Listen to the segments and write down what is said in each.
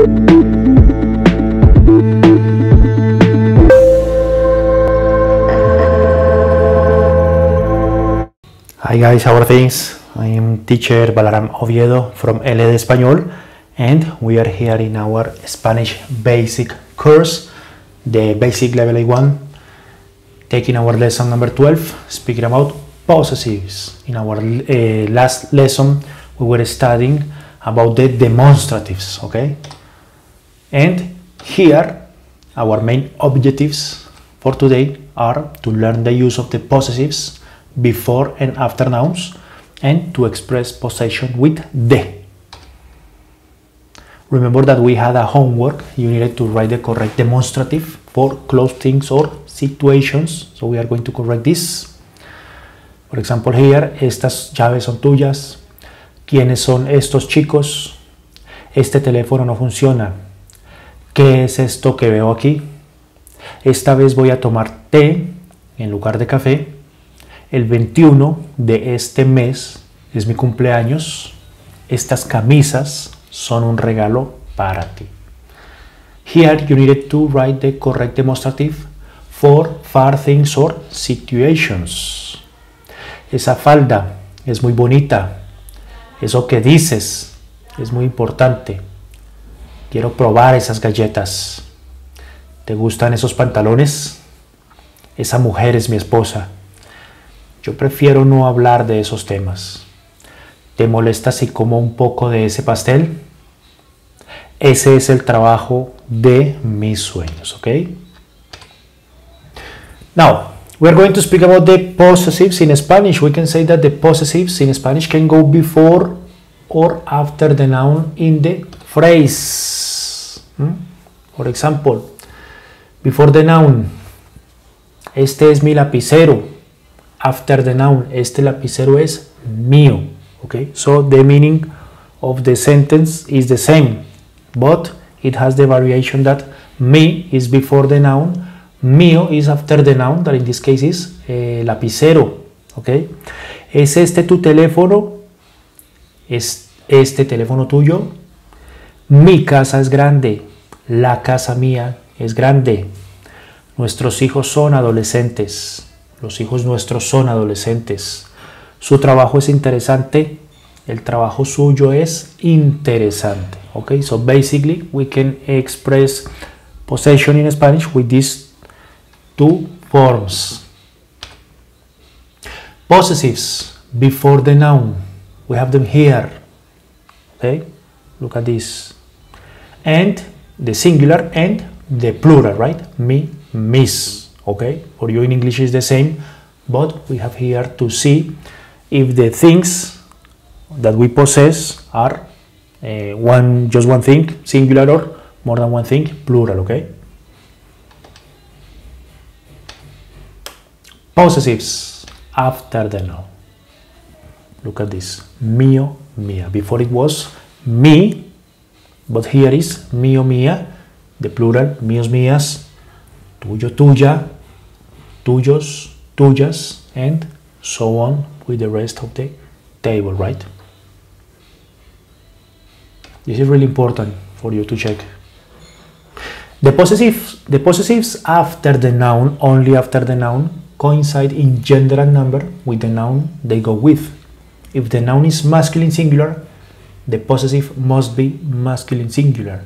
Hi guys, how are things? I am teacher Balaram Oviedo from L de Español and we are here in our Spanish basic course, the basic level A1, taking our lesson number 12, speaking about possessives. In our uh, last lesson, we were studying about the demonstratives, okay? And here, our main objectives for today are to learn the use of the possessives before and after nouns and to express possession with de. Remember that we had a homework, you needed to write the correct demonstrative for close things or situations, so we are going to correct this. For example here, estas llaves son tuyas, ¿quiénes son estos chicos? Este teléfono no funciona. ¿Qué es esto que veo aquí? Esta vez voy a tomar té en lugar de café el 21 de este mes es mi cumpleaños. Estas camisas son un regalo para ti. Here you needed to write the correct demonstrative for far things or situations. Esa falda es muy bonita. Eso que dices es muy importante. Quiero probar esas galletas. ¿Te gustan esos pantalones? Esa mujer es mi esposa. Yo prefiero no hablar de esos temas. ¿Te molesta si como un poco de ese pastel? Ese es el trabajo de mis sueños, ¿ok? Now, we're going to speak about the possessives in Spanish. We can say that the possessives in Spanish can go before or after the noun in the phrase. For example, before the noun, este es mi lapicero after the noun. Este lapicero es mío. Okay, so the meaning of the sentence is the same, but it has the variation that me is before the noun, mío is after the noun, that in this case is eh, lapicero. Okay, ¿es este tu teléfono? ¿Es este teléfono tuyo? Mi casa es grande, la casa mía es grande. Nuestros hijos son adolescentes. Los hijos nuestros son adolescentes. Su trabajo es interesante. El trabajo suyo es interesante. Okay, so basically we can express possession in Spanish with these two forms. Possessives before the noun. We have them here. Okay, look at this. And the singular and the plural, right? Me, miss okay for you in english is the same but we have here to see if the things that we possess are uh, one just one thing singular or more than one thing plural okay possessives after the noun look at this. Mio mia. Before it was me but here is mio mia the plural mios mias tuyo, tuya, tuyos, tuyas, and so on with the rest of the table, right? This is really important for you to check. The possessives, the possessives after the noun, only after the noun, coincide in gender and number with the noun they go with. If the noun is masculine singular, the possessive must be masculine singular.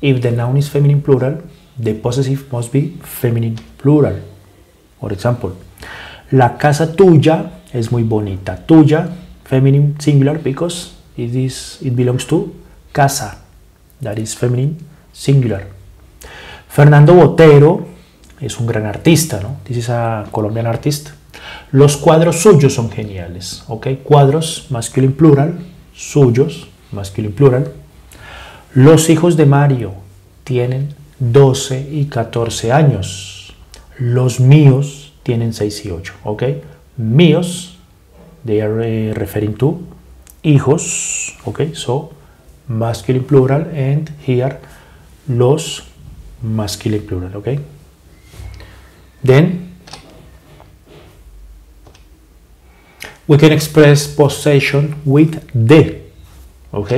If the noun is feminine plural, the possessive must be feminine plural. For example, la casa tuya es muy bonita. Tuya, feminine singular because it is it belongs to casa. That is feminine singular. Fernando Botero es un gran artista, ¿no? This is a Colombian artist. Los cuadros suyos son geniales, ¿ok? Cuadros, masculine plural, suyos, masculine plural. Los hijos de Mario tienen 12 y 14 años. Los míos tienen 6 y 8, ¿ok? Míos, they are uh, referring to hijos, ¿ok? So, masculine plural and here los masculine plural, ¿ok? Then, we can express possession with de, ¿ok?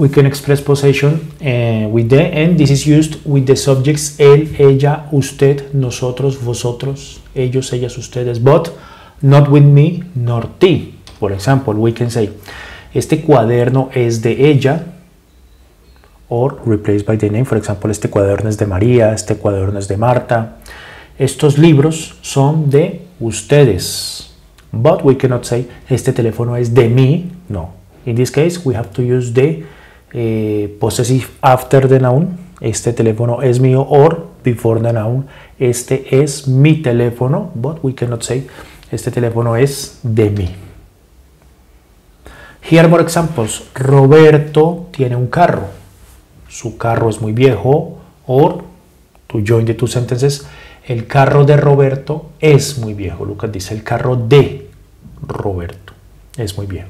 we can express possession uh, with the and this is used with the subjects él, ella, usted, nosotros, vosotros, ellos, ellas, ustedes, but not with me nor ti. For example, we can say este cuaderno es de ella or replaced by the name. For example, este cuaderno es de María, este cuaderno es de Marta. Estos libros son de ustedes. But we cannot say este teléfono es de mí. No. In this case, we have to use the eh, possessive after the noun, este teléfono es mío, or before the noun, este es mi teléfono, but we cannot say este teléfono es de mí. Here more examples. Roberto tiene un carro. Su carro es muy viejo. Or, to join the two sentences, el carro de Roberto es muy viejo. Lucas dice el carro de Roberto es muy viejo.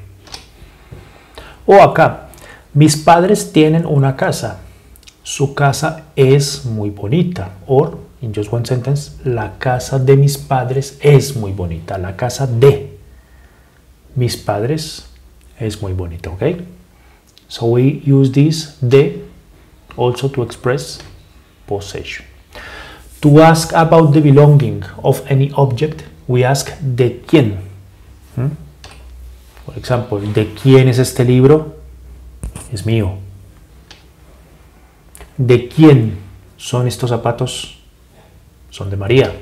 O acá, mis padres tienen una casa. Su casa es muy bonita. Or, in just one sentence, la casa de mis padres es muy bonita. La casa de mis padres es muy bonita. Okay? So we use this de also to express possession. To ask about the belonging of any object, we ask de quién. Hmm? Por ejemplo, ¿de quién es este libro? es mío. ¿De quién son estos zapatos? Son de María.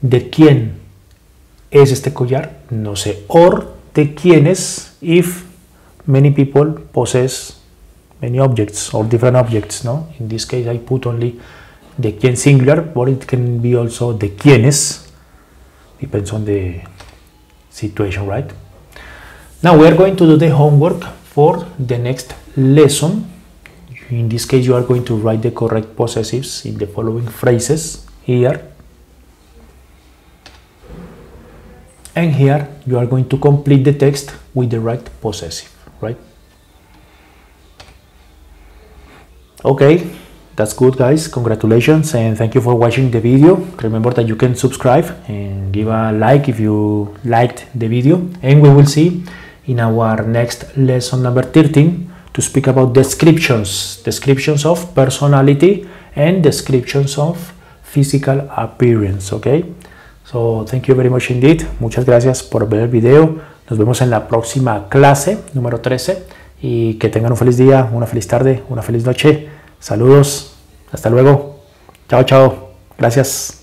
¿De quién es este collar? No sé. Or de quiénes if many people possess many objects or different objects, no? In this case I put only de quién singular, but it can be also de quiénes. Depends on the situation, right? Now we are going to do the homework for the next lesson. In this case, you are going to write the correct possessives in the following phrases here. And here you are going to complete the text with the right possessive, right? Okay, that's good guys. Congratulations and thank you for watching the video. Remember that you can subscribe and give a like if you liked the video and we will see in our next lesson number 13 to speak about descriptions, descriptions of personality and descriptions of physical appearance, okay? So, thank you very much indeed. Muchas gracias por ver el video. Nos vemos en la próxima clase número 13 y que tengan un feliz día, una feliz tarde, una feliz noche. Saludos. Hasta luego. Chao, chao. Gracias.